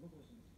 What was it?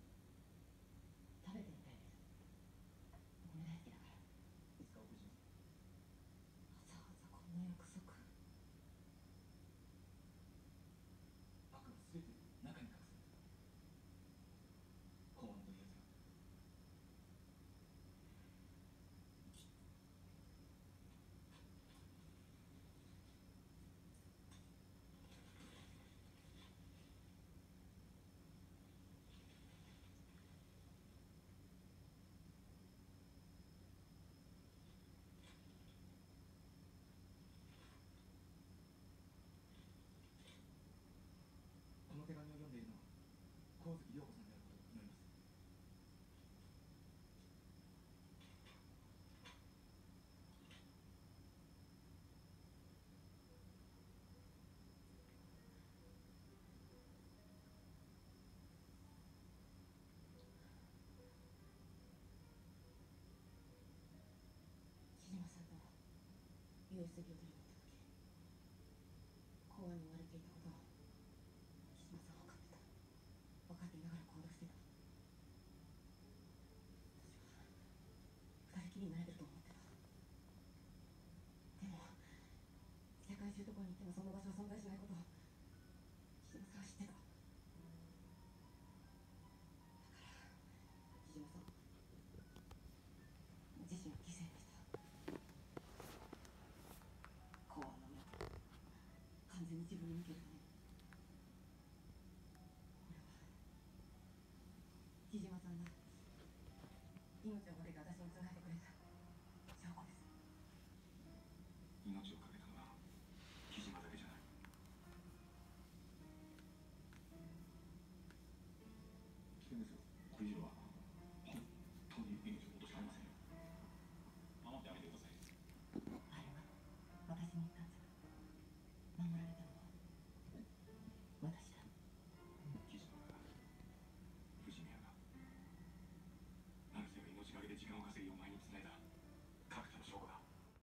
昼ぎに公園に歩いていたことを島さんは分かってた分かっていながら行動してた私は二人きりになれてると思ってたでも世界中どこに行ってもその場所は存在しないことをん命をもて私に繋いでくれた証拠です。命を。おかせ4枚につないだ。